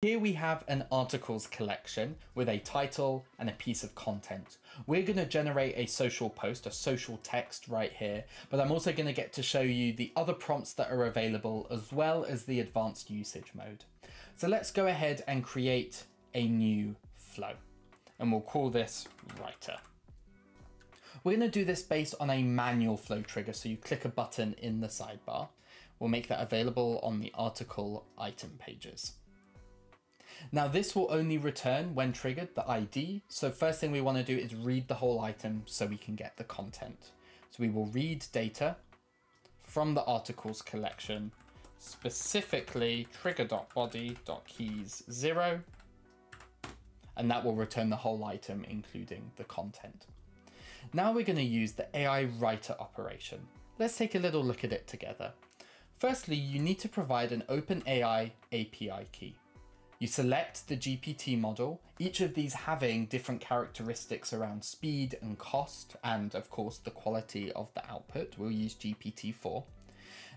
Here we have an articles collection with a title and a piece of content. We're going to generate a social post, a social text right here, but I'm also going to get to show you the other prompts that are available as well as the advanced usage mode. So let's go ahead and create a new flow and we'll call this writer. We're going to do this based on a manual flow trigger. So you click a button in the sidebar. We'll make that available on the article item pages. Now this will only return when triggered the ID. So first thing we want to do is read the whole item so we can get the content. So we will read data from the articles collection, specifically trigger.body.keys zero, and that will return the whole item, including the content. Now we're going to use the AI writer operation. Let's take a little look at it together. Firstly, you need to provide an OpenAI API key. You select the GPT model, each of these having different characteristics around speed and cost, and of course the quality of the output. We'll use GPT-4.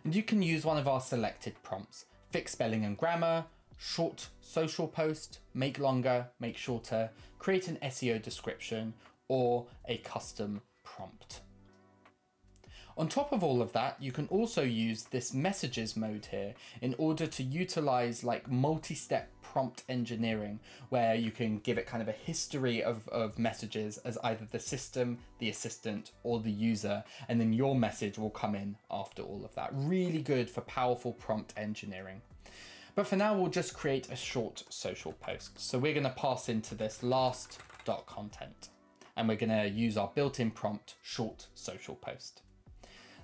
And you can use one of our selected prompts, fix spelling and grammar, short social post, make longer, make shorter, create an SEO description, or a custom prompt. On top of all of that, you can also use this messages mode here in order to utilize like multi-step prompt engineering, where you can give it kind of a history of, of messages as either the system, the assistant, or the user, and then your message will come in after all of that. Really good for powerful prompt engineering. But for now, we'll just create a short social post. So we're gonna pass into this last dot content and we're gonna use our built-in prompt short social post.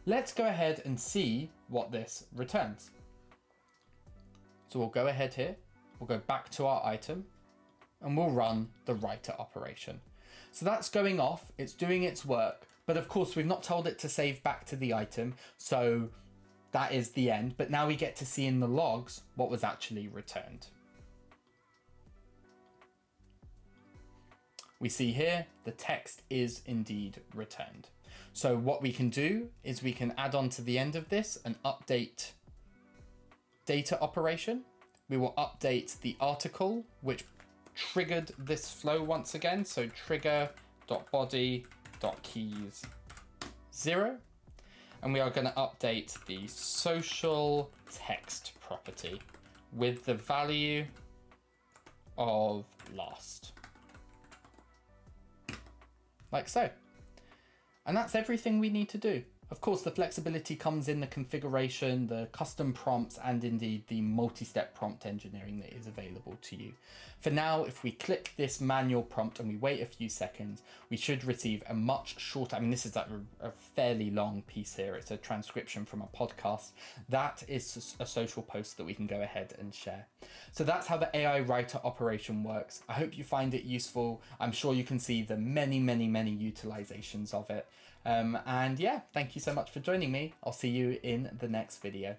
Let's go ahead and see what this returns. So we'll go ahead here, we'll go back to our item and we'll run the writer operation. So that's going off, it's doing its work, but of course we've not told it to save back to the item, so that is the end, but now we get to see in the logs what was actually returned. We see here the text is indeed returned. So what we can do is we can add on to the end of this an update data operation. We will update the article, which triggered this flow once again. So trigger.body.keys zero. And we are going to update the social text property with the value of last. Like so. And that's everything we need to do. Of course, the flexibility comes in the configuration, the custom prompts, and indeed the multi-step prompt engineering that is available to you. For now, if we click this manual prompt and we wait a few seconds, we should receive a much shorter, I mean, this is like a fairly long piece here. It's a transcription from a podcast. That is a social post that we can go ahead and share. So that's how the AI writer operation works. I hope you find it useful. I'm sure you can see the many, many, many utilizations of it. Um, and yeah, thank you so much for joining me. I'll see you in the next video.